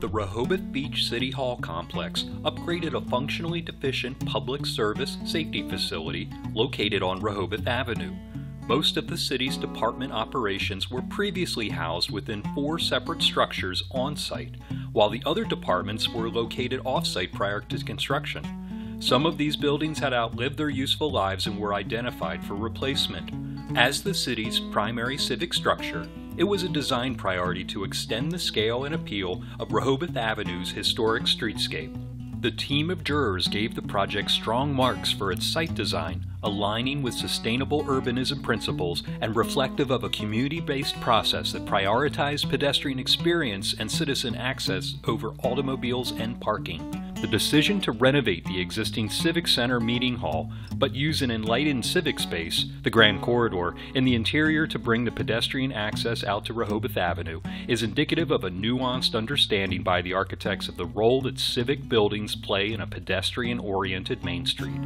The Rehoboth Beach City Hall complex upgraded a functionally deficient public service safety facility located on Rehoboth Avenue. Most of the city's department operations were previously housed within four separate structures on site, while the other departments were located off site prior to construction. Some of these buildings had outlived their useful lives and were identified for replacement. As the city's primary civic structure, it was a design priority to extend the scale and appeal of Rehoboth Avenue's historic streetscape. The team of jurors gave the project strong marks for its site design, aligning with sustainable urbanism principles and reflective of a community based process that prioritized pedestrian experience and citizen access over automobiles and parking. The decision to renovate the existing Civic Center meeting hall, but use an enlightened civic space, the Grand Corridor, in the interior to bring the pedestrian access out to Rehoboth Avenue is indicative of a nuanced understanding by the architects of the role that civic buildings play in a pedestrian oriented Main Street.